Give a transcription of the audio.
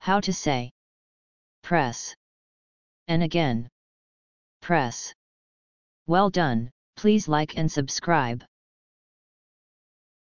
How to say. Press. And again. Press. Well done, please like and subscribe.